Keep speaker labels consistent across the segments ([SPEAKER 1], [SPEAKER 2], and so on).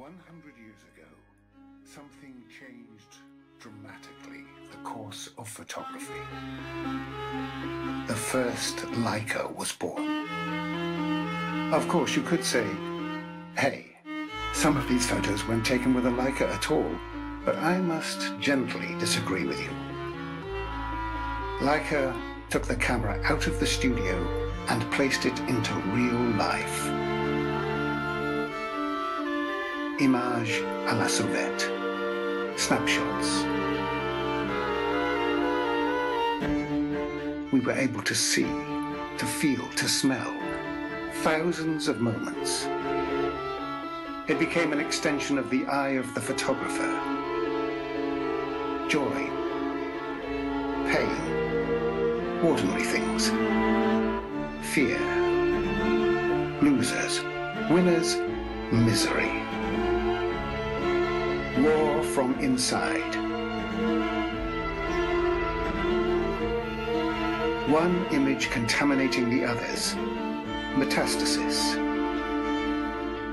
[SPEAKER 1] 100 years ago, something changed dramatically the course of photography. The first Leica was born. Of course, you could say, hey, some of these photos weren't taken with a Leica at all, but I must gently disagree with you. Leica took the camera out of the studio and placed it into real life. Image à la sauvette. Snapshots. We were able to see, to feel, to smell thousands of moments. It became an extension of the eye of the photographer. Joy, pain, ordinary things, fear, losers, winners, misery. War from inside. One image contaminating the others. Metastasis.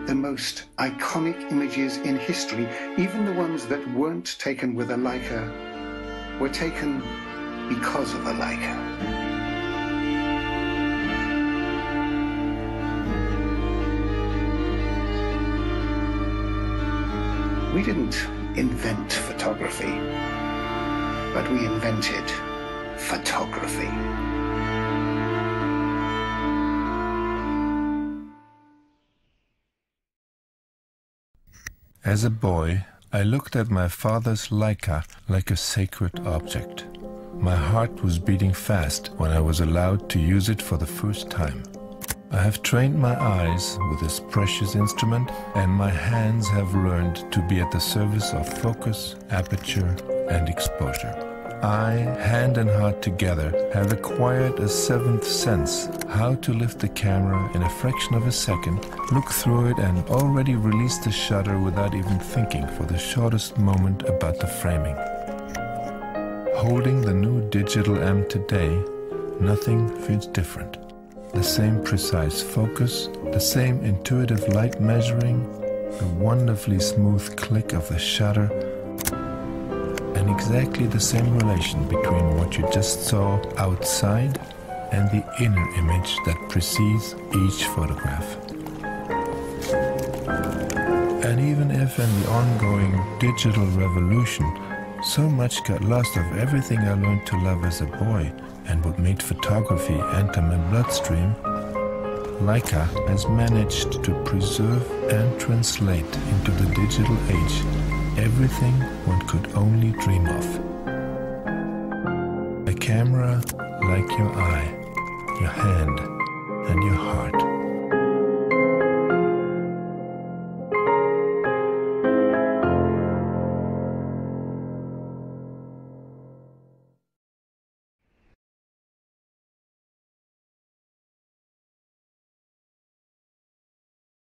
[SPEAKER 1] The most iconic images in history, even the ones that weren't taken with a Leica, were taken because of a Leica. We didn't invent photography, but we invented photography.
[SPEAKER 2] As a boy, I looked at my father's Leica like a sacred object. My heart was beating fast when I was allowed to use it for the first time. I have trained my eyes with this precious instrument, and my hands have learned to be at the service of focus, aperture, and exposure. I, hand and heart together, have acquired a seventh sense how to lift the camera in a fraction of a second, look through it, and already release the shutter without even thinking for the shortest moment about the framing. Holding the new digital M today, nothing feels different. The same precise focus, the same intuitive light measuring, the wonderfully smooth click of the shutter, and exactly the same relation between what you just saw outside and the inner image that precedes each photograph. And even if in the ongoing digital revolution so much got lost of everything I learned to love as a boy and what made photography enter my bloodstream, Leica has managed to preserve and translate into the digital age everything one could only dream of. A camera like your eye, your hand, and your heart.